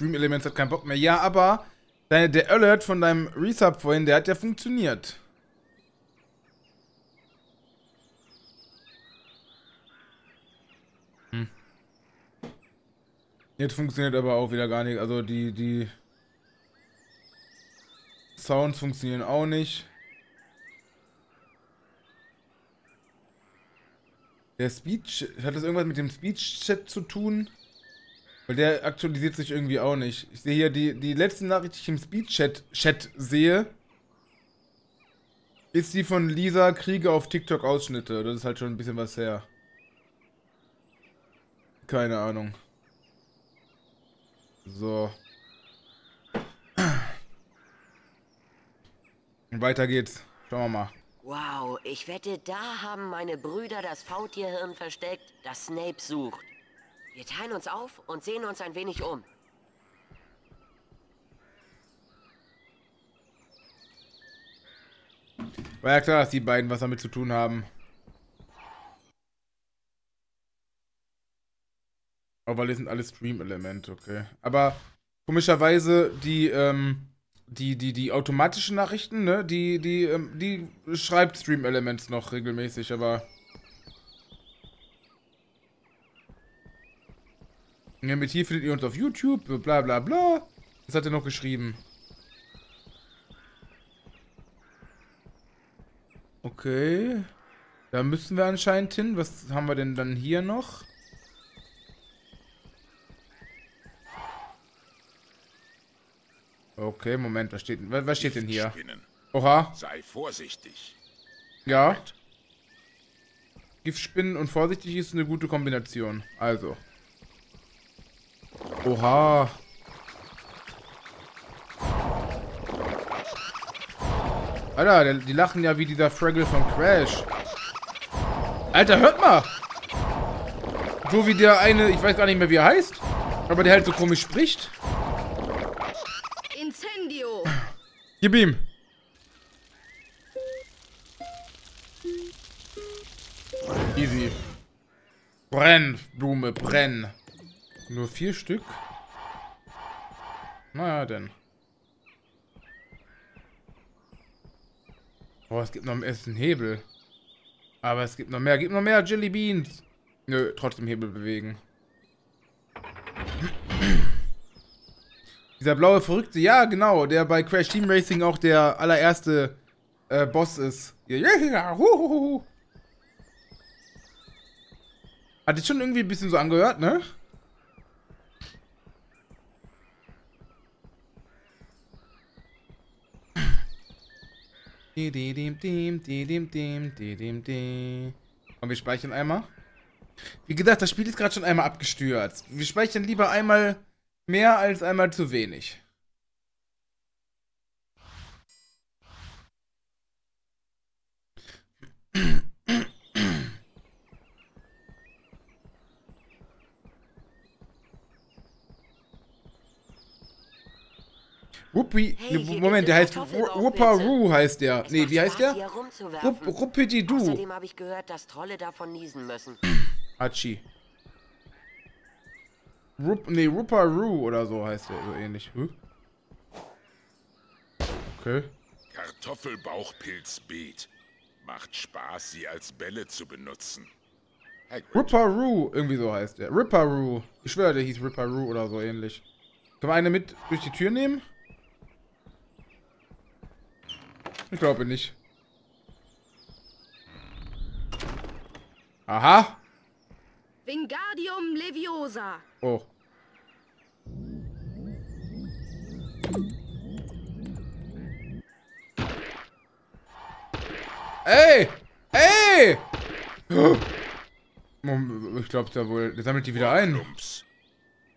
Stream Elements hat keinen Bock mehr. Ja, aber deine, der Alert von deinem Resub vorhin, der hat ja funktioniert. Hm. Jetzt funktioniert aber auch wieder gar nicht. Also die, die Sounds funktionieren auch nicht. Der Speech, hat das irgendwas mit dem Speech-Chat zu tun? Weil der aktualisiert sich irgendwie auch nicht. Ich sehe hier die, die letzte Nachricht, die ich im Speech-Chat Chat sehe, ist die von Lisa Kriege auf TikTok Ausschnitte. Das ist halt schon ein bisschen was her. Keine Ahnung. So. Weiter geht's. Schauen wir mal. Wow, ich wette, da haben meine Brüder das Faultierhirn versteckt, das Snape sucht. Wir teilen uns auf und sehen uns ein wenig um. War ja klar, dass die beiden was damit zu tun haben. Aber weil das sind alles Stream-Elemente, okay. Aber komischerweise die, ähm, die, die, die automatischen Nachrichten, ne, die, die, ähm, die schreibt Stream Elements noch regelmäßig, aber. Ja, mit hier findet ihr uns auf YouTube, bla bla bla. Das hat er noch geschrieben. Okay. Da müssen wir anscheinend hin. Was haben wir denn dann hier noch? Okay, Moment, was steht, was, was steht denn hier? Oha. Sei vorsichtig. Ja. Giftspinnen und vorsichtig ist eine gute Kombination. Also. Oha. Alter, die lachen ja wie dieser Fraggle von Crash. Alter, hört mal. So wie der eine, ich weiß gar nicht mehr, wie er heißt. Aber der halt so komisch spricht. Gib ihm. Easy. Brenn, Blume, brenn. Nur vier Stück? Naja, denn. Oh, es gibt noch einen Hebel. Aber es gibt noch mehr. Gibt noch mehr Jelly Beans. Nö, trotzdem Hebel bewegen. Dieser blaue Verrückte, ja, genau, der bei Crash Team Racing auch der allererste äh, Boss ist. Hat dich schon irgendwie ein bisschen so angehört, ne? Und wir speichern einmal. Wie gesagt, das Spiel ist gerade schon einmal abgestürzt. Wir speichern lieber einmal Mehr als einmal zu wenig. Whoopi, hey, Moment, der heißt Whooparoo heißt der. Nee, wie heißt der? Ruppidi-Du. Außerdem habe ich gehört, dass Trolle davon niesen müssen. Hachi. Rup, nee, Ruparoo oder so heißt der, so ähnlich. Huh? Okay. Kartoffelbauchpilzbeet. Macht Spaß, sie als Bälle zu benutzen. Ripperoo, irgendwie so heißt der. Ripperoo. Ich schwöre, der hieß Ripperoo oder so ähnlich. Können wir eine mit durch die Tür nehmen? Ich glaube nicht. Aha. Wingardium Leviosa. Oh. Ey! Ey! Ich glaub's ja wohl. Der sammelt die wieder ein.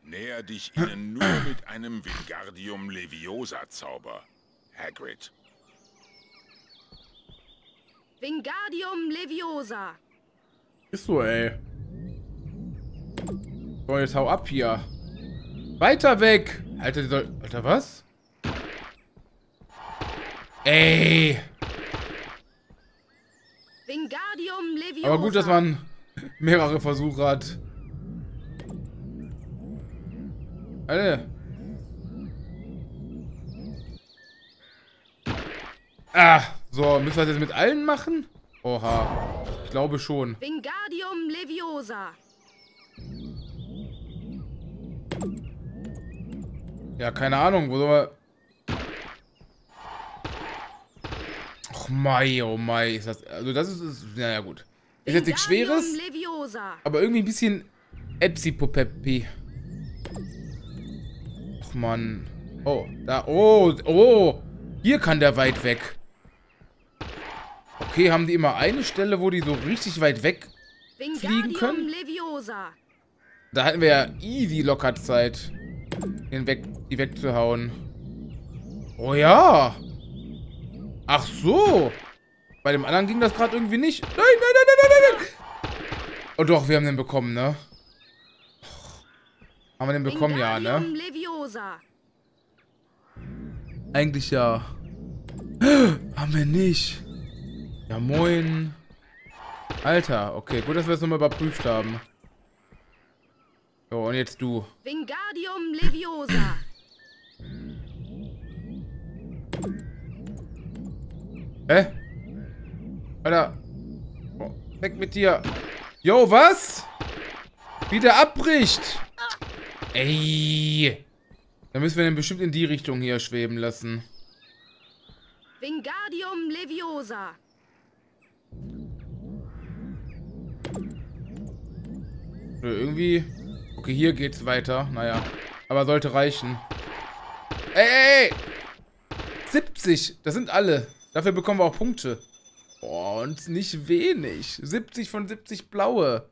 Näher dich ihnen nur mit einem Wingardium Leviosa Zauber, Hagrid. Wingardium Leviosa. Ist so, ey. So, jetzt hau ab hier. Weiter weg! Alter, soll... Alter, was? Ey! Wingardium Leviosa. Aber gut, dass man mehrere Versuche hat. Alter. Ah! So, müssen wir das jetzt mit allen machen? Oha. Ich glaube schon. Wingardium Leviosa. Ja, keine Ahnung, wo soll wir... Och, Mai, oh Mai. Ist das, also das ist, ist naja gut. Ist jetzt nichts Schweres, aber irgendwie ein bisschen Epsi-Popeppi. Och, Mann. Oh, da, oh, oh. Hier kann der weit weg. Okay, haben die immer eine Stelle, wo die so richtig weit weg... Fliegen können? Da hatten wir ja easy locker Zeit, den weg, die wegzuhauen. Oh ja. Ach so. Bei dem anderen ging das gerade irgendwie nicht. Nein, nein, nein, nein, nein, nein. Oh doch, wir haben den bekommen, ne? Haben wir den bekommen, ja, ne? Eigentlich ja. Haben wir nicht. Ja, moin. Alter, okay, gut, dass wir es nochmal überprüft haben. So, und jetzt du. Wingardium Leviosa. Hä? Alter. Oh, weg mit dir. Jo, was? Wie der abbricht. Ey. Dann müssen wir den bestimmt in die Richtung hier schweben lassen. Wingardium Leviosa. Nö, irgendwie. Okay, hier geht's weiter. Naja. Aber sollte reichen. Ey, ey, ey. 70. Das sind alle. Dafür bekommen wir auch Punkte. Boah, und nicht wenig. 70 von 70 blaue.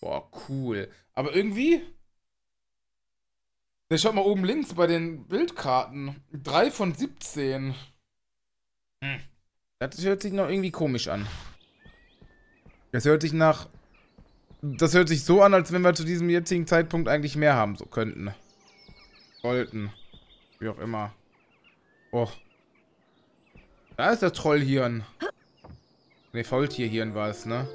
Boah, cool. Aber irgendwie. Ne, schaut mal oben links bei den Bildkarten. 3 von 17. Hm. Das hört sich noch irgendwie komisch an. Das hört sich nach das hört sich so an, als wenn wir zu diesem jetzigen Zeitpunkt eigentlich mehr haben so könnten. Sollten. Wie auch immer. Oh. Da ist das Trollhirn. Ne, Faultierhirn war es, ne?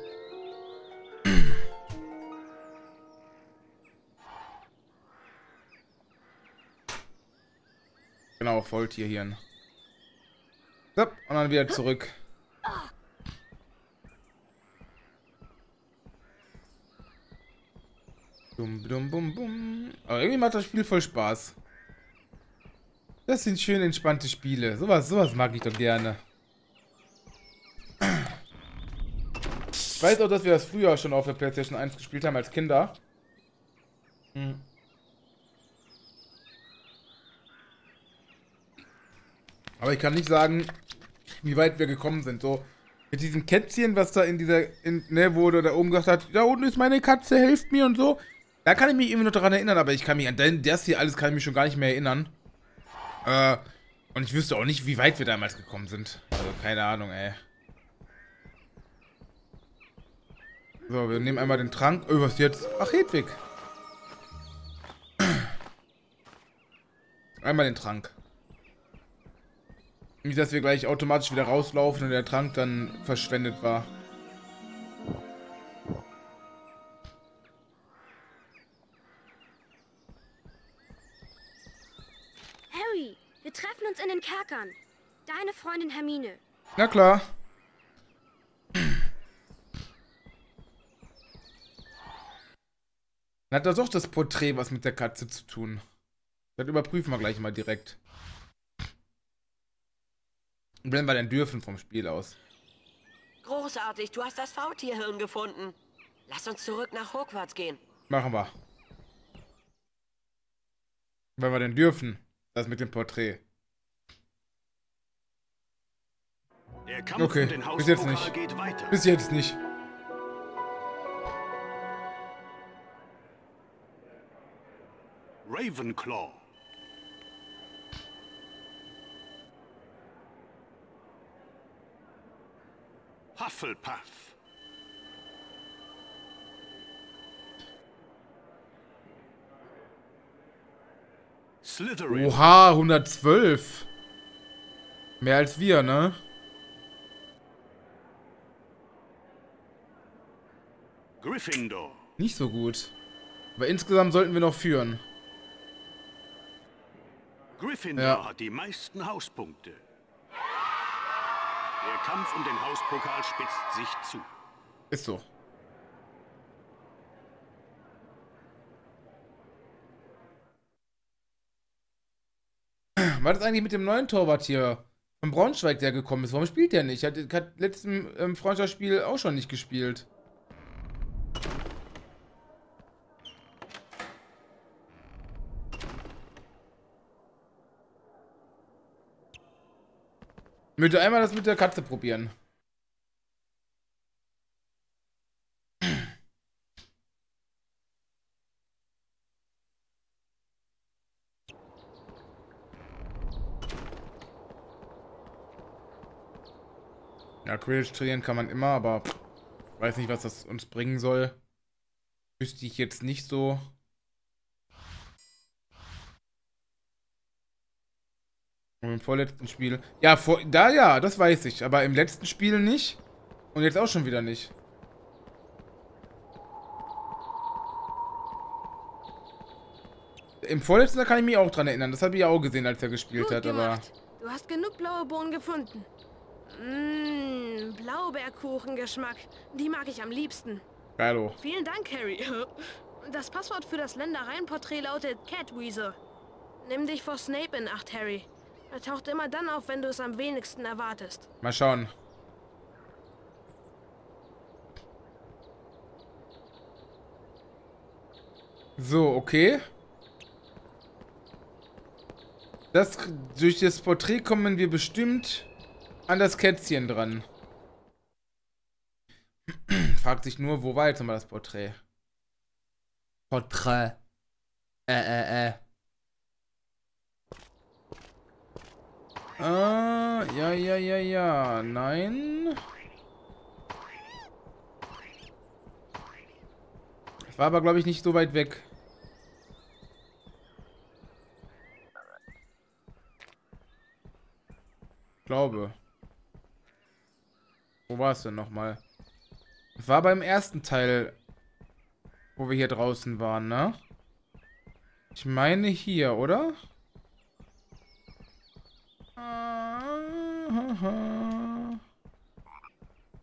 Genau, Faultierhirn. So, und dann wieder zurück. Dum, dum, bum, bum. Aber irgendwie macht das Spiel voll Spaß. Das sind schön entspannte Spiele. Sowas, sowas mag ich doch gerne. Ich weiß auch, dass wir das früher schon auf der PlayStation 1 gespielt haben als Kinder. Hm. Aber ich kann nicht sagen, wie weit wir gekommen sind. So, mit diesem Kätzchen, was da in dieser, in, ne, der da oben gesagt hat, da unten ist meine Katze, helft mir und so. Da kann ich mich irgendwie noch daran erinnern, aber ich kann mich an das hier alles kann ich mich schon gar nicht mehr erinnern. Äh, und ich wüsste auch nicht, wie weit wir damals gekommen sind. Also, keine Ahnung, ey. So, wir nehmen einmal den Trank. Oh, was jetzt? Ach, Hedwig. Einmal den Trank. Nicht, dass wir gleich automatisch wieder rauslaufen und der Trank dann verschwendet war. Wir treffen uns in den Kerkern. Deine Freundin Hermine. Na klar. Dann hat das auch das Porträt was mit der Katze zu tun. Das überprüfen wir gleich mal direkt. Blenden wir denn dürfen vom Spiel aus. Großartig, du hast das Faultierhirn gefunden. Lass uns zurück nach Hogwarts gehen. Machen wir. Wenn wir denn dürfen. Das mit dem Porträt. Der Kampf Okay, den bis jetzt nicht. geht weiter. Bis jetzt nicht. Ravenclaw. Hufflepuff. Oha, 112. Mehr als wir, ne? Gryffindor. Nicht so gut. Aber insgesamt sollten wir noch führen. Gryffindor Ja. hat die meisten Hauspunkte. Der Kampf um den Hauspokal spitzt sich zu. Ist so. Was ist eigentlich mit dem neuen Torwart hier? Von Braunschweig, der gekommen ist. Warum spielt der nicht? Hat, hat letzten ähm, Freundschaftsspiel auch schon nicht gespielt. Ich möchte einmal das mit der Katze probieren. Quidditch trainieren kann man immer, aber weiß nicht, was das uns bringen soll. Wüsste ich jetzt nicht so. Und im vorletzten Spiel. Ja, vor, da ja, das weiß ich. Aber im letzten Spiel nicht. Und jetzt auch schon wieder nicht. Im vorletzten da kann ich mich auch dran erinnern. Das habe ich auch gesehen, als er gespielt Gut hat. gemacht. Du hast genug blaue Bohnen gefunden. Mmm, Blaubeerkuchengeschmack. Die mag ich am liebsten. Geilo. Vielen Dank, Harry. Das Passwort für das Ländereienporträt lautet Catweasel. Nimm dich vor Snape in Acht, Harry. Er taucht immer dann auf, wenn du es am wenigsten erwartest. Mal schauen. So, okay. Das, durch das Porträt kommen wir bestimmt an das Kätzchen dran. Fragt sich nur, wo war jetzt nochmal das Porträt? Porträt. Äh, äh, äh. Ah, ja, ja, ja, ja. Nein. Das war aber, glaube ich, nicht so weit weg. Glaube. Wo war es denn nochmal? Es war beim ersten Teil, wo wir hier draußen waren, ne? Ich meine hier, oder?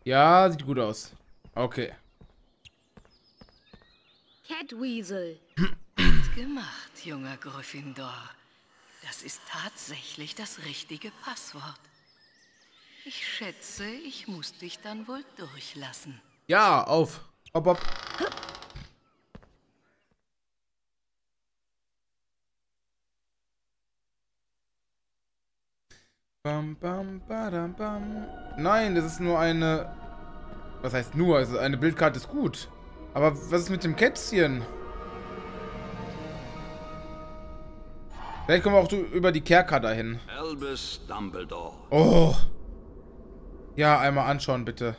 Ja, sieht gut aus. Okay. Catweasel. Gut gemacht, junger Gryffindor. Das ist tatsächlich das richtige Passwort. Ich schätze, ich muss dich dann wohl durchlassen. Ja, auf. Hopp, hopp. Bam, bam, badam, bam. Nein, das ist nur eine... Was heißt nur? Also eine Bildkarte ist gut. Aber was ist mit dem Kätzchen? Vielleicht kommen wir auch über die Kerker dahin. Albus Dumbledore. Oh. Ja, einmal anschauen, bitte.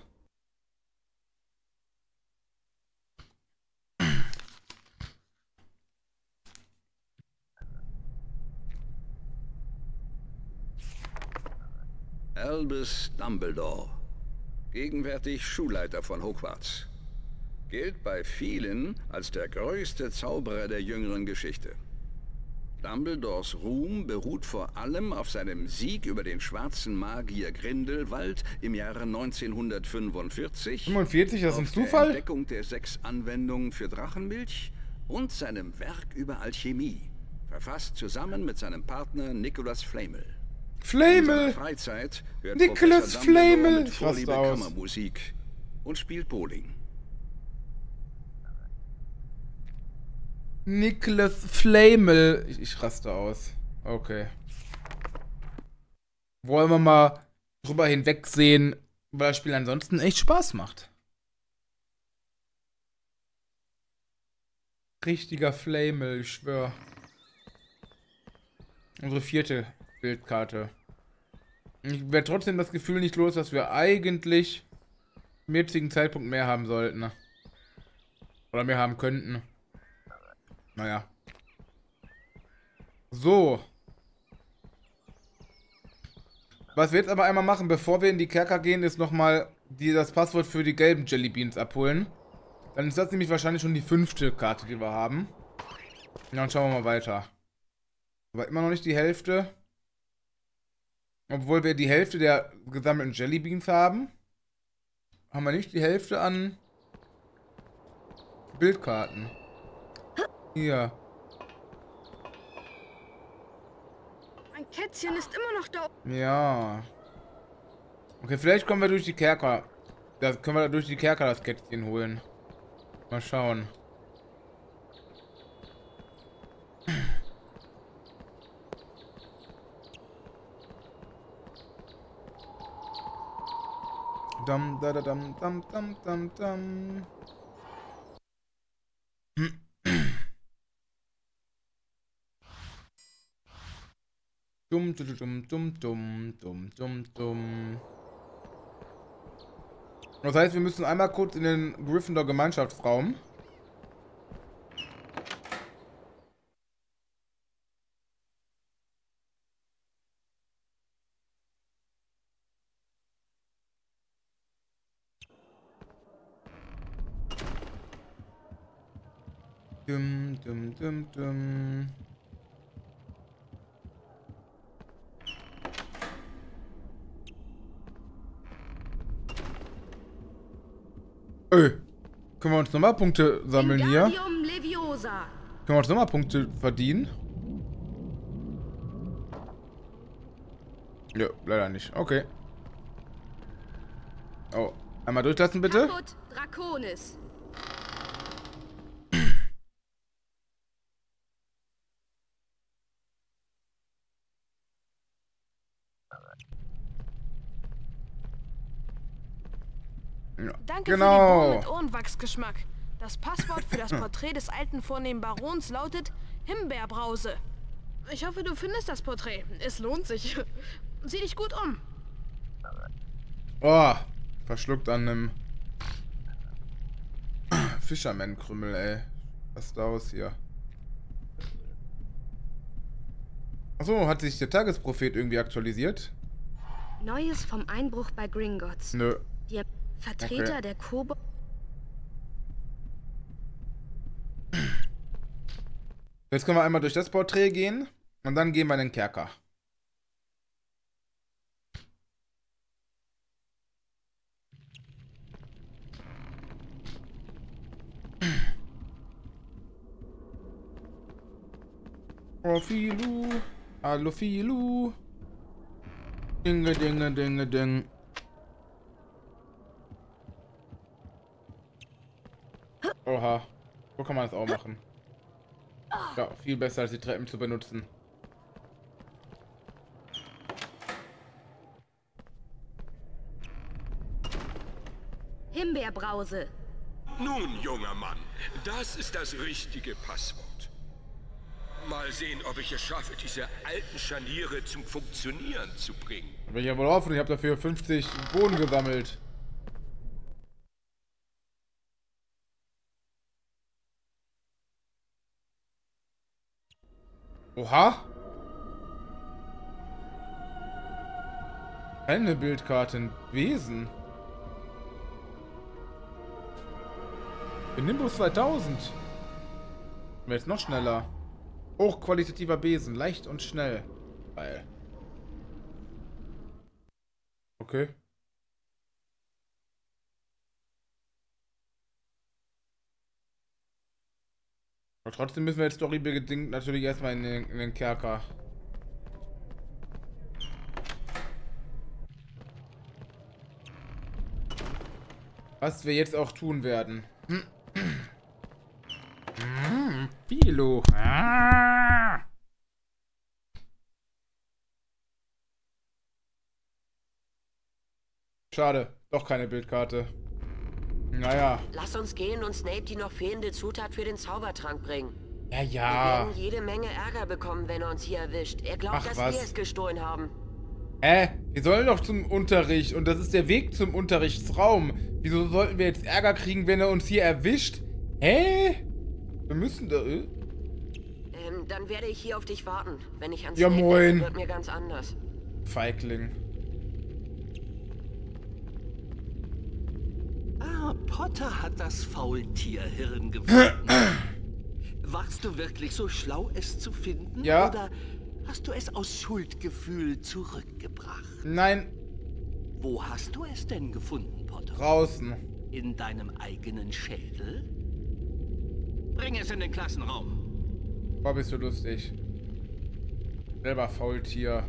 Albus Dumbledore. Gegenwärtig Schulleiter von Hogwarts. Gilt bei vielen als der größte Zauberer der jüngeren Geschichte. Dumbledores Ruhm beruht vor allem auf seinem Sieg über den schwarzen Magier Grindelwald im Jahre 1945. 45, das ist ein auf der Zufall? Entdeckung der sechs Anwendungen für Drachenmilch und seinem Werk über Alchemie, verfasst zusammen mit seinem Partner Nicholas Flamel. Flamel! Freizeit hört Nicholas Flamel! Kammermusik und spielt Bowling. Nicholas Flamel. Ich, ich raste aus. Okay. Wollen wir mal drüber hinwegsehen, weil das Spiel ansonsten echt Spaß macht. Richtiger Flamel, ich schwör. Unsere vierte Bildkarte. Ich werde trotzdem das Gefühl nicht los, dass wir eigentlich zum jetzigen Zeitpunkt mehr haben sollten. Oder mehr haben könnten. Naja. So. Was wir jetzt aber einmal machen, bevor wir in die Kerker gehen, ist nochmal das Passwort für die gelben Jellybeans abholen. Dann ist das nämlich wahrscheinlich schon die fünfte Karte, die wir haben. Und dann schauen wir mal weiter. Aber immer noch nicht die Hälfte. Obwohl wir die Hälfte der gesammelten Jellybeans haben, haben wir nicht die Hälfte an Bildkarten. Hier. Mein Kätzchen ist immer noch da. Ja. Okay, vielleicht kommen wir durch die Kerker. Das können wir durch die Kerker das Kätzchen holen. Mal schauen. Dam, da, da, dam, dam, dam, dam, dam. Dumm, dumm, dumm, dumm, dumm, dumm, dumm. Das heißt, wir müssen einmal kurz in den Gryffindor Gemeinschaftsraum. Dum, dum, dum, dum. Öh. Können wir uns nochmal Punkte sammeln hier? Können wir uns nochmal Punkte verdienen? Ja, leider nicht. Okay. Oh, einmal durchlassen bitte. Draconis. Ja, Danke genau. für die Bohnen mit Ohrenwachsgeschmack. Das Passwort für das Porträt des alten vornehmen Barons lautet Himbeerbrause. Ich hoffe, du findest das Porträt. Es lohnt sich. Sieh dich gut um. Oh, verschluckt an einem Fisherman-Krümmel, ey. Was ist da aus hier? Achso, hat sich der Tagesprophet irgendwie aktualisiert? Neues vom Einbruch bei Gringotts. Nö. Die Vertreter Okay. der Kobo... Jetzt können wir einmal durch das Porträt gehen und dann gehen wir in den Kerker. Oh, Filu. Hallo, Filu. Dinge, dinge, dinge, ding. Oha. So kann man das auch machen. Ja, viel besser als die Treppen zu benutzen. Himbeerbrause. Nun, junger Mann, das ist das richtige Passwort. Mal sehen, ob ich es schaffe, diese alten Scharniere zum Funktionieren zu bringen. Will ich ja wohl hoffen, ich habe dafür 50 Bohnen gesammelt. Oha. Eine Bildkarte in Wesen. In Nimbus 2000. Wäre jetzt noch schneller. Hochqualitativer Besen, leicht und schnell. Geil. Okay. Aber trotzdem müssen wir jetzt storybedingt natürlich erstmal in den, in den Kerker. Was wir jetzt auch tun werden. Hm, Philo. Ah. Schade, doch keine Bildkarte. Naja, Lass uns gehen und Snape die noch fehlende Zutat für den Zaubertrank bringen. ja, Wir ja. werden jede Menge Ärger bekommen, wenn er uns hier erwischt. Er glaubt, Ach, dass was. wir es gestohlen haben. Hä? Wir sollen doch zum Unterricht und das ist der Weg zum Unterrichtsraum. Wieso sollten wir jetzt Ärger kriegen, wenn er uns hier erwischt? Hä? Wir müssen da... Äh? Ähm, dann werde ich hier auf dich warten. Wenn ich an Ja, moin. wird mir ganz anders. Feigling. Ah, Potter hat das Faultierhirn gefunden. Warst du wirklich so schlau, es zu finden? Ja. Oder Hast du es aus Schuldgefühl zurückgebracht? Nein, Wo hast du es denn gefunden, Potter? draußen. In deinem eigenen Schädel? Bring es in den Klassenraum. Boah, bist du lustig. Selber Faultier.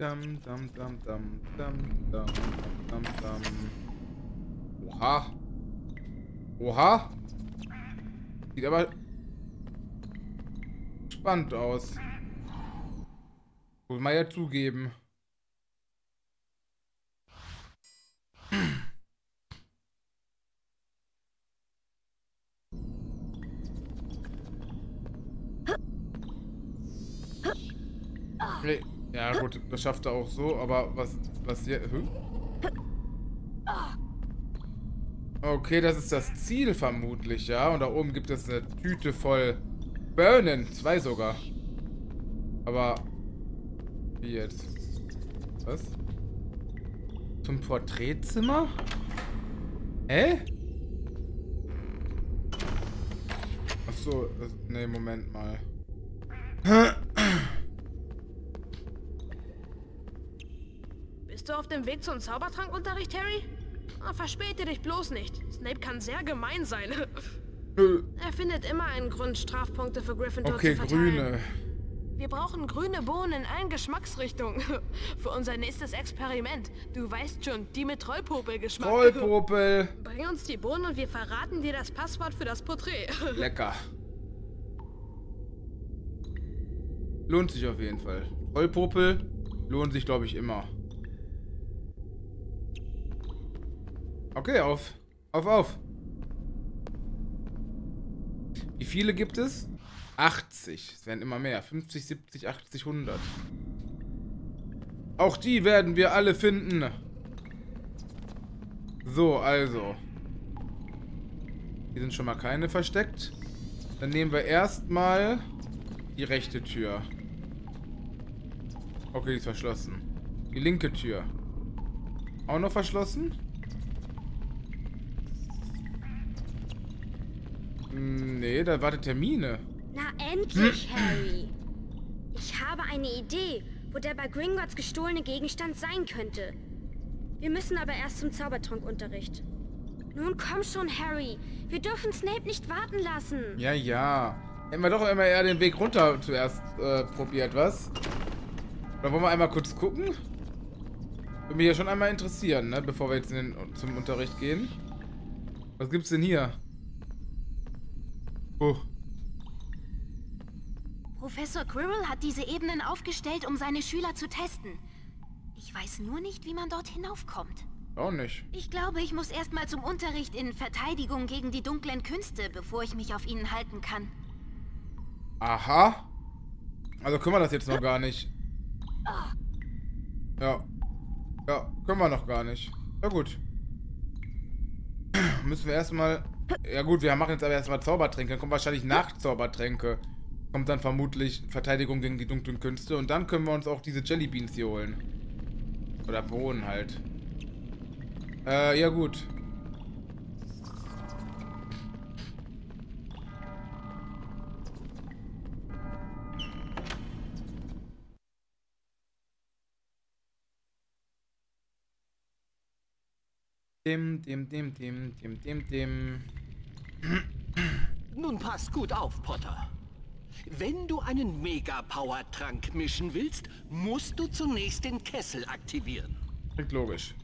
Dam, dam, dam, dam, dam, dam, dam, dam. Oha. Oha. Sieht aber spannend aus. Muss man ja zugeben. Nee. Ja gut, das schafft er auch so, aber was was hier... Hä? Okay, das ist das Ziel vermutlich, ja. Und da oben gibt es eine Tüte voll Burnen. Zwei sogar. Aber... Wie jetzt? Was? Zum Porträtzimmer? Hä? Achso, nee, Moment mal. Bist du auf dem Weg zum Zaubertrankunterricht, Harry? Ah, verspäte dich bloß nicht. Snape kann sehr gemein sein. er findet immer einen Grund, Strafpunkte für Gryffindor Okay, zu verteilen. grüne. Wir brauchen grüne Bohnen in allen Geschmacksrichtungen. Für unser nächstes Experiment. Du weißt schon, die mit Trollpopel-Geschmack. Trollpopel. Bring uns die Bohnen und wir verraten dir das Passwort für das Porträt. Lecker. Lohnt sich auf jeden Fall. Trollpopel lohnt sich, glaube ich, immer. Okay, auf. Auf, auf. Wie viele gibt es? 80. Es werden immer mehr. 50, 70, 80, 100. Auch die werden wir alle finden. So, also. Hier sind schon mal keine versteckt. Dann nehmen wir erstmal die rechte Tür. Okay, die ist verschlossen. Die linke Tür. Auch noch verschlossen? Nee, da wartet Termine. Na endlich, Harry. Ich habe eine Idee, wo der bei Gringotts gestohlene Gegenstand sein könnte. Wir müssen aber erst zum Zaubertrunkunterricht. Nun komm schon, Harry. Wir dürfen Snape nicht warten lassen. Ja, ja. Hätten wir doch immer eher den Weg runter zuerst äh, probiert, was? Oder wollen wir einmal kurz gucken? Würde mich ja schon einmal interessieren, ne? Bevor wir jetzt den, zum Unterricht gehen. Was gibt's denn hier? Oh. Professor Quirrell hat diese Ebenen aufgestellt, um seine Schüler zu testen. Ich weiß nur nicht, wie man dort hinaufkommt. Auch nicht. Ich glaube, ich muss erstmal zum Unterricht in Verteidigung gegen die dunklen Künste, bevor ich mich auf ihnen halten kann. Aha. Also können wir das jetzt noch gar nicht. Ja. Ja, können wir noch gar nicht. Ja gut. Müssen wir erstmal... Ja gut, wir machen jetzt aber erstmal Zaubertränke. Dann kommt wahrscheinlich nach Zaubertränke. Kommt dann vermutlich Verteidigung gegen die dunklen Künste. Und dann können wir uns auch diese Jellybeans hier holen. Oder Bohnen halt. Äh, ja gut. Dim, dim, dim, dim, dim, dim, dim. Nun pass gut auf, Potter. Wenn du einen Mega-Power-Trank mischen willst, musst du zunächst den Kessel aktivieren. Klingt logisch.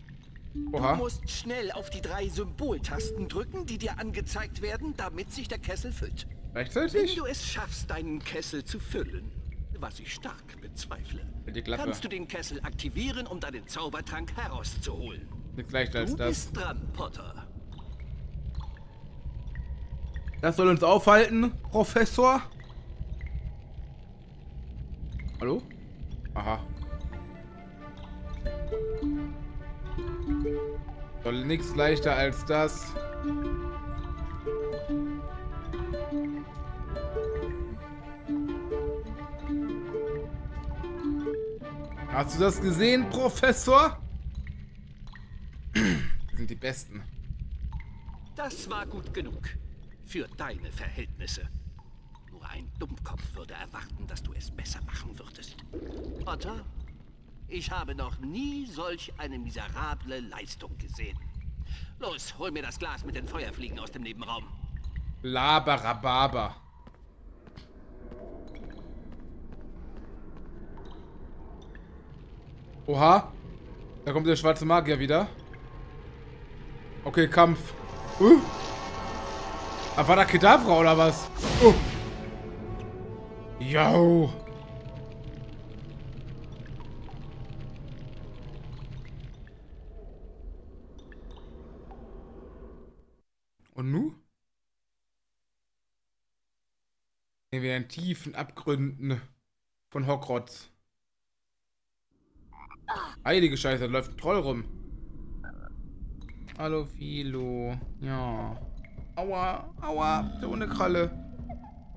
Du Oha. musst schnell auf die drei Symboltasten drücken, die dir angezeigt werden, damit sich der Kessel füllt. Wenn Rechtzeitig? du es schaffst, deinen Kessel zu füllen, was ich stark bezweifle, kannst du den Kessel aktivieren, um deinen Zaubertrank herauszuholen. Nichts leichter als Du das. bist dran, Potter. Das soll uns aufhalten, Professor? Hallo? Aha. Soll nichts leichter als das. Hast du das gesehen, Professor? Sind die Besten. Das war gut genug. Für deine Verhältnisse. Nur ein Dummkopf würde erwarten, dass du es besser machen würdest. Potter, ich habe noch nie solch eine miserable Leistung gesehen. Los, hol mir das Glas mit den Feuerfliegen aus dem Nebenraum. Laberababa. Oha. Da kommt der schwarze Magier wieder. Okay, Kampf. Uh. Avada Kedavra oder was? Uh. Yo. Und nu? Sehen wir in tiefen Abgründen von Hogwarts. Heilige Scheiße, da läuft ein Troll rum. Hallo Philo. Ja. Aua, aua, der ohne Kralle.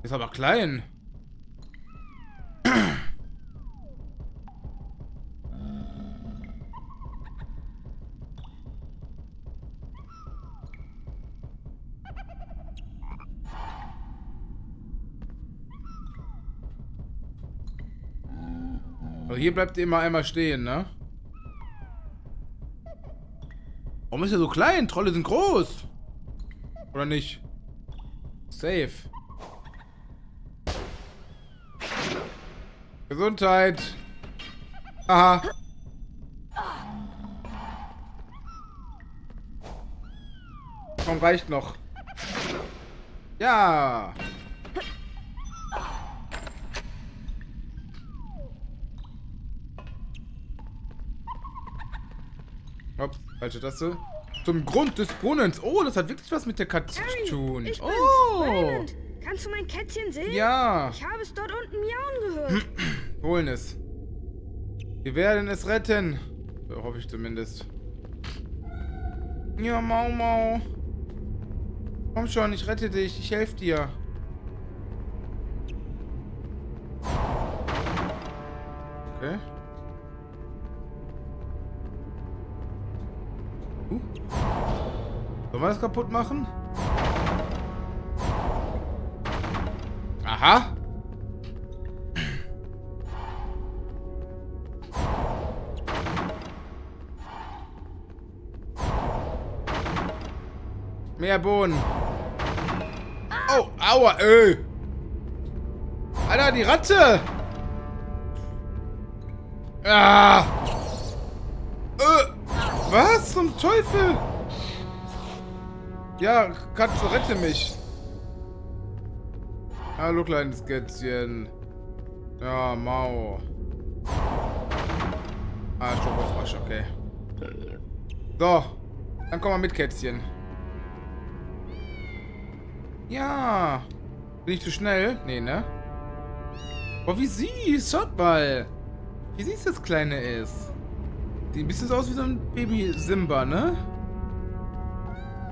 Ist aber klein. Also hier bleibt ihr immer einmal stehen, ne? Warum ist er so klein? Trolle sind groß. Oder nicht? Safe. Gesundheit. Aha. Komm, reicht noch. Ja. Falsche Taste. Zum Grund des Brunnens. Oh, das hat wirklich was mit der Katze zu tun. Ich bin's, oh. Raymond. Kannst du mein Kätzchen sehen? Ja. Ich habe es dort unten miauen gehört. Holen es. Wir werden es retten. So hoffe ich zumindest. Ja, Mau Mau. Komm schon, ich rette dich. Ich helfe dir. Okay. Sollen wir das kaputt machen? Aha. Mehr Bohnen. Oh, aua, ey. Alter, die Ratte. Ah. Äh, was zum Teufel? Ja, Katze, rette mich. Hallo, kleines Kätzchen. Ja, Mau. Ah, Schokofrosch, okay. So, dann komm mal mit, Kätzchen. Ja. Bin ich zu schnell? Nee, ne? Boah, wie süß. Schaut mal. Wie süß das Kleine ist. Sieht ein bisschen so aus wie so ein Baby Simba, ne?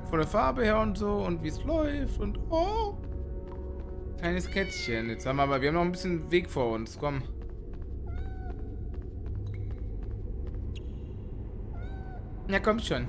Von der Farbe her und so und wie es läuft und oh. Kleines Kätzchen. Jetzt haben wir aber, wir haben noch ein bisschen Weg vor uns. Komm. Ja, komm schon.